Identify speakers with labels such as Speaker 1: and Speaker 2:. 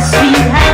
Speaker 1: sweetheart.